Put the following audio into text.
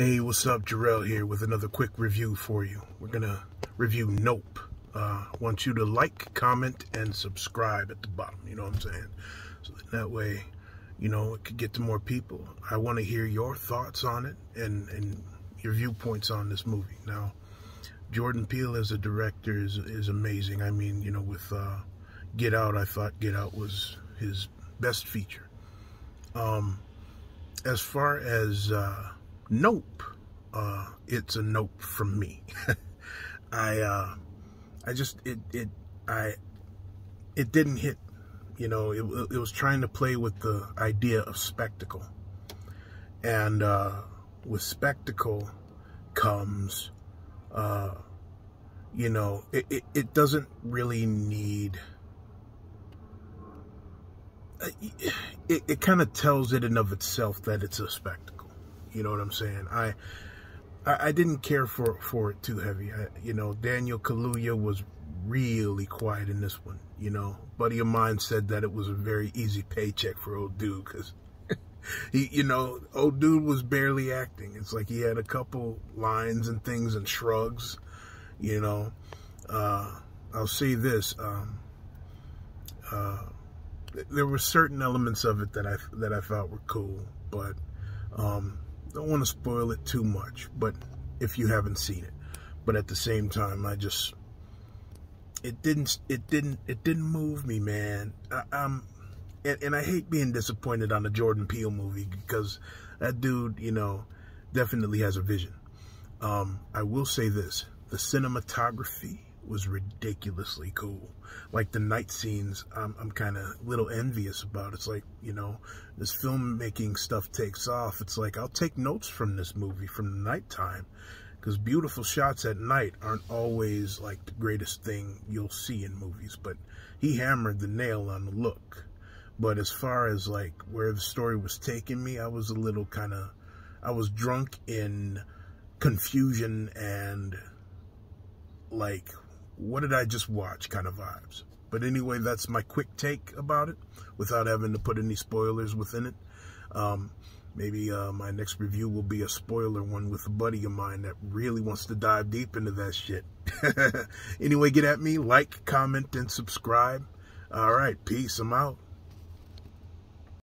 Hey, what's up? Jarrell here with another quick review for you. We're going to review Nope. Uh, want you to like, comment, and subscribe at the bottom. You know what I'm saying? So that, that way, you know, it could get to more people. I want to hear your thoughts on it and, and your viewpoints on this movie. Now, Jordan Peele as a director is, is amazing. I mean, you know, with uh, Get Out, I thought Get Out was his best feature. Um, as far as... Uh, Nope. Uh, it's a nope from me. I, uh, I just, it, it, I, it didn't hit, you know, it, it was trying to play with the idea of spectacle. And, uh, with spectacle comes, uh, you know, it, it, it doesn't really need, uh, it, it kind of tells it in of itself that it's a spectacle. You know what I'm saying? I I, didn't care for for it too heavy. I, you know, Daniel Kaluuya was really quiet in this one. You know, buddy of mine said that it was a very easy paycheck for old dude because he, you know, old dude was barely acting. It's like he had a couple lines and things and shrugs. You know, uh, I'll say this. Um, uh, there were certain elements of it that I that I felt were cool, but um, don't want to spoil it too much, but if you haven't seen it. But at the same time, I just it didn't it didn't it didn't move me, man. I, am and, and I hate being disappointed on a Jordan Peele movie because that dude, you know, definitely has a vision. Um, I will say this: the cinematography was ridiculously cool. Like the night scenes, I'm, I'm kind of a little envious about. It's like, you know, this filmmaking stuff takes off. It's like, I'll take notes from this movie from the nighttime because beautiful shots at night aren't always like the greatest thing you'll see in movies, but he hammered the nail on the look. But as far as like where the story was taking me, I was a little kind of, I was drunk in confusion and like what did I just watch kind of vibes. But anyway, that's my quick take about it without having to put any spoilers within it. Um, maybe uh, my next review will be a spoiler one with a buddy of mine that really wants to dive deep into that shit. anyway, get at me, like, comment, and subscribe. All right, peace. I'm out.